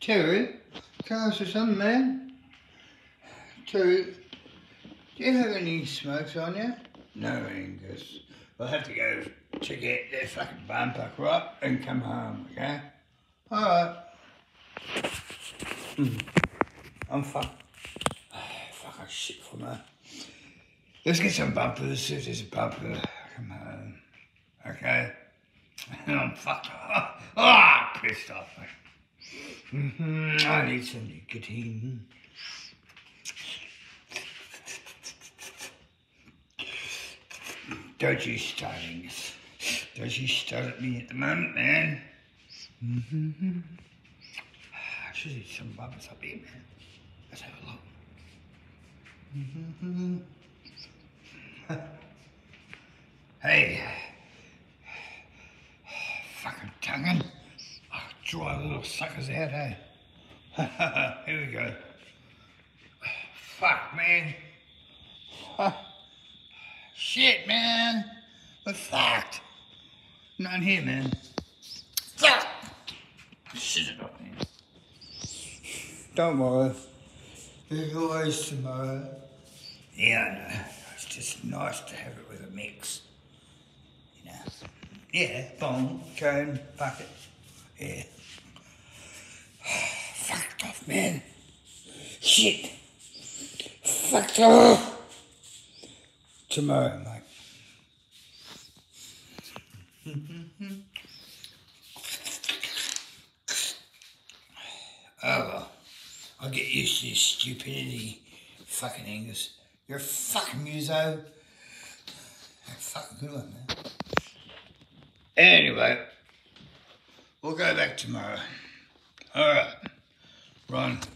Terry, can I ask you something, man? Terry, do you have any smokes on you? No, Angus. We'll have to go to get their fucking bumper up and come home, okay? Alright. Hmm. I'm fucked. fuck. Fucking shit for me. Let's get some bumpers if there's a bumper. Come home. Okay? And I'm fucked. Ah, oh, pissed off. Mm-hmm. I need some nicotine. Don't you start. Don't you start at me at the moment, man. Mm-hmm. I should eat some bumpers up here, man. Let's have a look. Mm-hmm. hey. Fucking tonguing. Dry little suckers out, eh? Here we go. Fuck, man. Shit, man. We're fucked. Not here, man. Fuck. Shit it up, man. Don't worry. There's always tomorrow. Yeah, I know. It's just nice to have it with a mix. You know? Yeah, bong, cone, bucket. Yeah. Man. Shit. Fucked off. Tomorrow, mate. oh, well. I'll get used to this stupidity. Fucking Angus. You're a fucking muso. Fucking good one, man. Anyway, we'll go back tomorrow. All right, Ron.